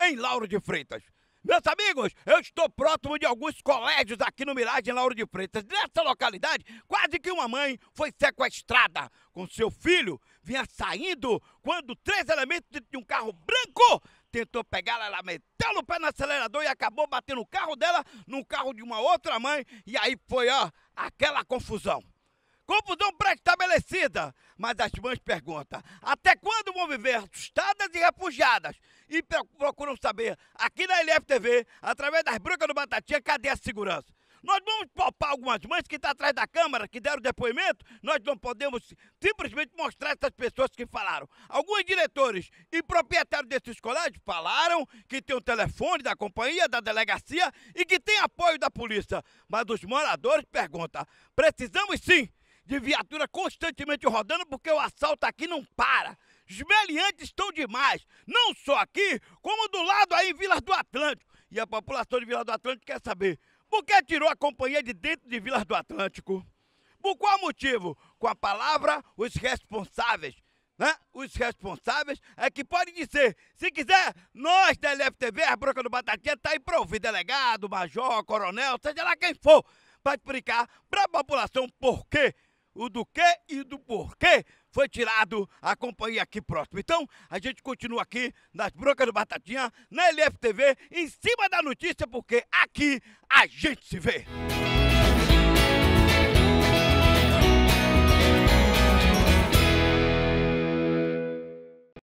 em Lauro de Freitas. Meus amigos, eu estou próximo de alguns colégios aqui no Mirage, em Lauro de Freitas. Nessa localidade, quase que uma mãe foi sequestrada com seu filho. Vinha saindo quando três elementos de um carro branco tentou pegá-la, ela meteu no pé no acelerador e acabou batendo o carro dela no carro de uma outra mãe. E aí foi, ó, aquela confusão. Confusão pré-estabelecida. Mas as mães perguntam: até quando vão viver assustadas e refugiadas? E procuram saber, aqui na LFTV, através das brancas do Batatinha, cadê a segurança? Nós vamos palpar algumas mães que estão tá atrás da câmara, que deram depoimento. Nós não podemos simplesmente mostrar essas pessoas que falaram. Alguns diretores e proprietários desses colégios falaram que tem o um telefone da companhia, da delegacia e que tem apoio da polícia. Mas os moradores perguntam: precisamos sim de viatura constantemente rodando porque o assalto aqui não para. Os meliantes estão demais, não só aqui, como do lado aí em Vilas do Atlântico. E a população de Vilas do Atlântico quer saber por que tirou a companhia de dentro de Vilas do Atlântico? Por qual motivo? Com a palavra, os responsáveis. Né? Os responsáveis é que podem dizer, se quiser, nós da LFTV, a Broca do Batatinha, tá aí para ouvir delegado, major, coronel, seja lá quem for, para explicar para a população por quê o do que e do porquê foi tirado a companhia aqui próximo. Então, a gente continua aqui nas Brocas do Batatinha, na LFTV, em cima da notícia, porque aqui a gente se vê.